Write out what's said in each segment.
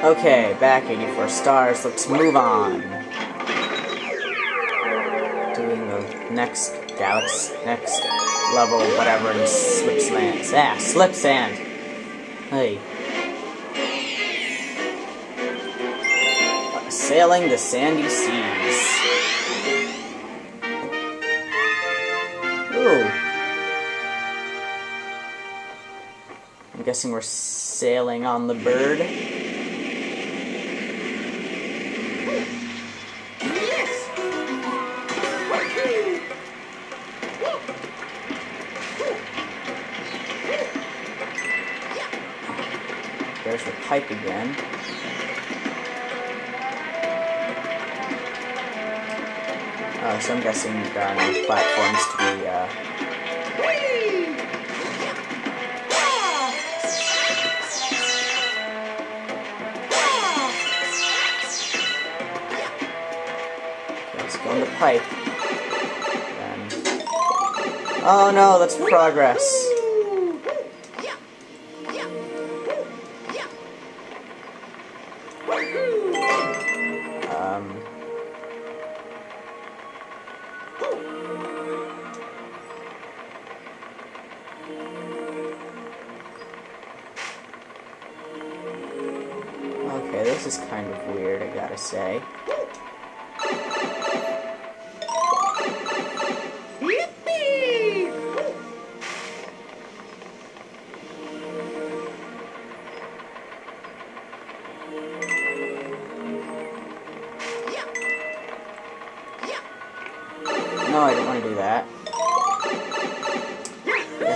Okay, back 84 stars. Let's move on. Doing the next galaxy, next level, whatever, in Slip Sand. Ah, Slip Sand. Hey. Sailing the sandy seas. Ooh. I'm guessing we're sailing on the bird. There's the pipe again. Uh, so I'm guessing there are no platforms to be, uh... Let's go in the pipe. Then... Oh no, that's progress. Um... Okay, this is kind of weird, I gotta say.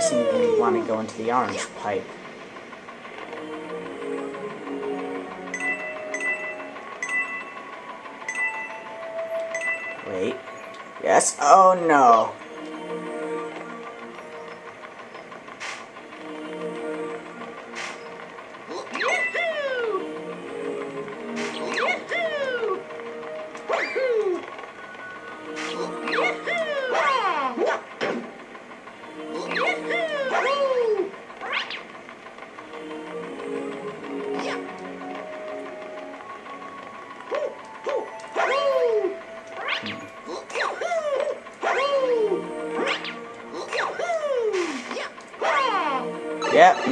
Guessing we want to go into the orange pipe. Wait. Yes? Oh no.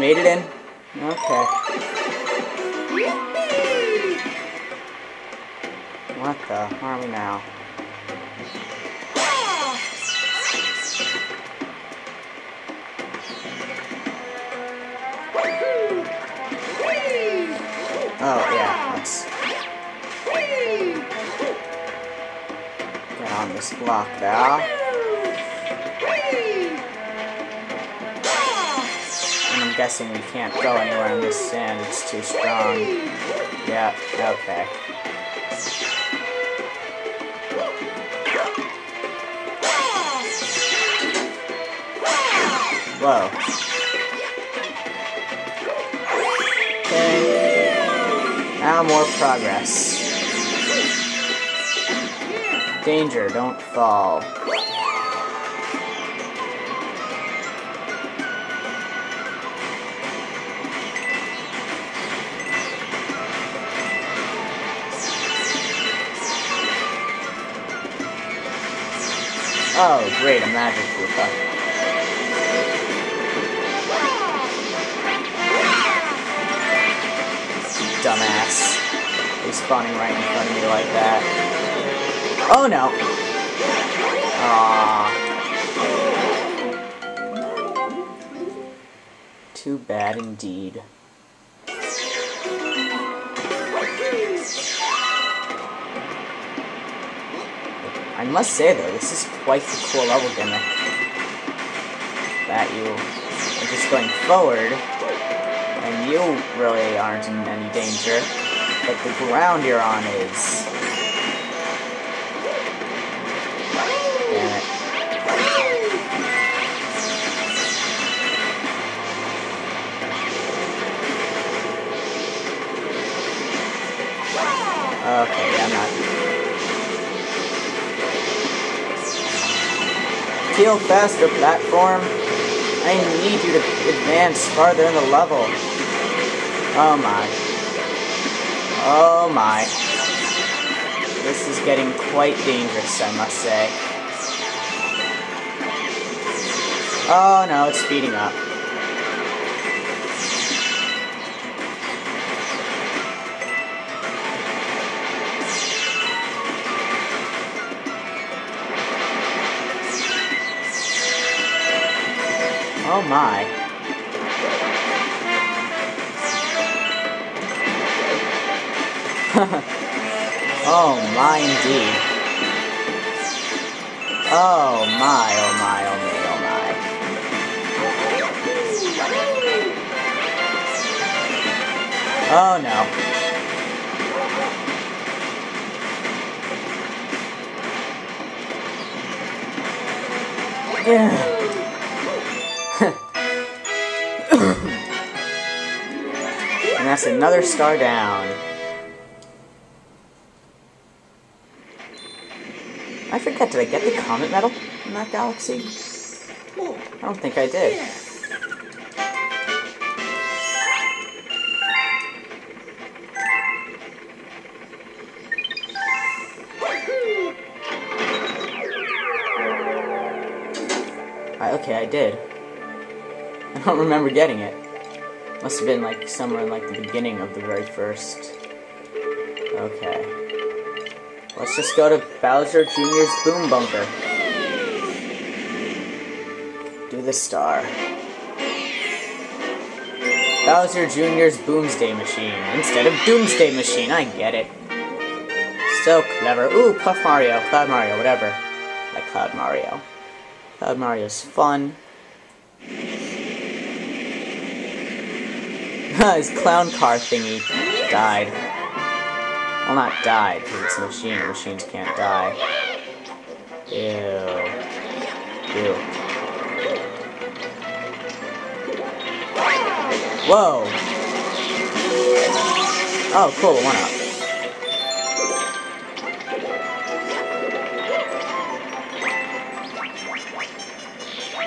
Made it in. Okay. What the? Where are we now? Oh, yeah, let's get on this block now. I'm guessing we can't go anywhere in this sand, it's too strong. Yeah, okay. Whoa. Okay. Now more progress. Danger, don't fall. Oh, great, a magic Koopa. Dumbass. He's spawning right in front of me like that. Oh no! Aww. Too bad indeed. Must say though, this is quite the cool level gimmick. That you are just going forward, and you really aren't in any danger, but the ground you're on is. Okay, I'm not. Heal faster, platform. I need you to advance farther in the level. Oh my. Oh my. This is getting quite dangerous, I must say. Oh no, it's speeding up. Oh my. oh my indeed. Oh my, oh my, oh my, oh my. Oh no. Yeah. Another star down. I forget, did I get the Comet Medal in that galaxy? I don't think I did. Okay, I did. I don't remember getting it. Must have been like somewhere in like the beginning of the very first. Okay. Let's just go to Bowser Jr.'s Boom Bunker. Do the star. Bowser Jr.'s Boomsday Machine instead of Doomsday Machine. I get it. So clever. Ooh, Puff Mario, Cloud Mario, whatever. Like Cloud Mario. Cloud Mario's fun. His clown car thingy died. Well, not died, because it's a machine. Machines can't die. Ew. Ew. Whoa! Oh, cool, one up.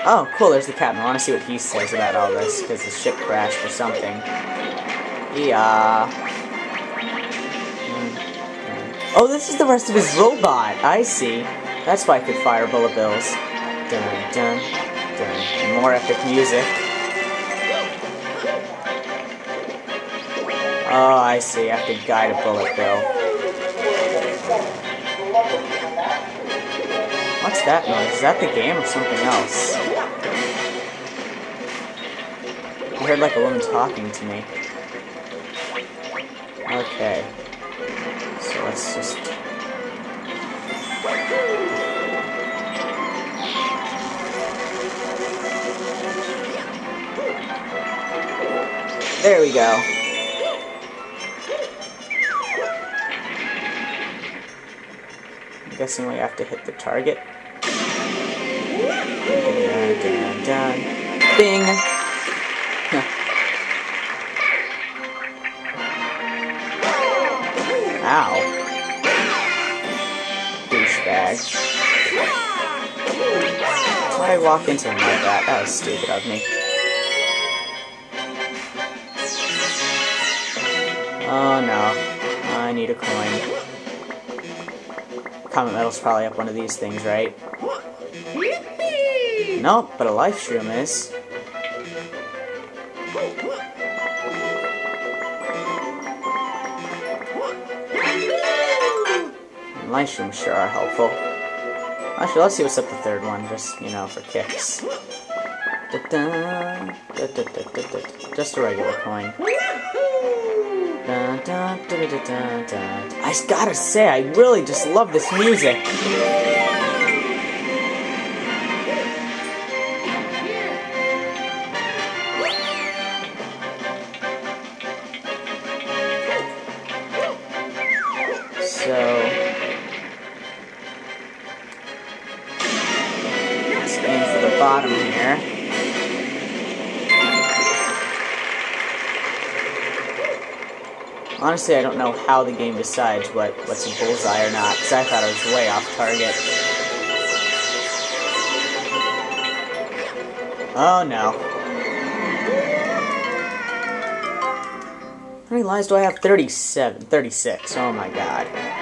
Oh, cool, there's the captain. I want to see what he says about all this, because the ship crashed or something. Yeah. Mm-hmm. Oh, this is the rest of his robot. I see. That's why I could fire bullet bills. Dun, dun, dun. More epic music. Oh, I see. I have to guide a bullet bill. What's that noise? Is that the game or something else? I heard like a woman talking to me. Okay. So let's just... There we go. I'm guessing we have to hit the target. Dun, dun. Bing! Ow. Douchebag. Why'd I walk into him like that? That was stupid of me. Oh no. I need a coin. Comet Medal's probably up one of these things, right? Nope, but a life shroom is. Life shrooms sure are helpful. Actually, let's see what's up the third one, just, you know, for kicks. Da -da, da just a regular coin. I gotta say, I really just love this music. Bottom here. Honestly, I don't know how the game decides what, what's a bullseye or not, because I thought it was way off target. Oh no. How many lives do I have? 37. 36. Oh my god.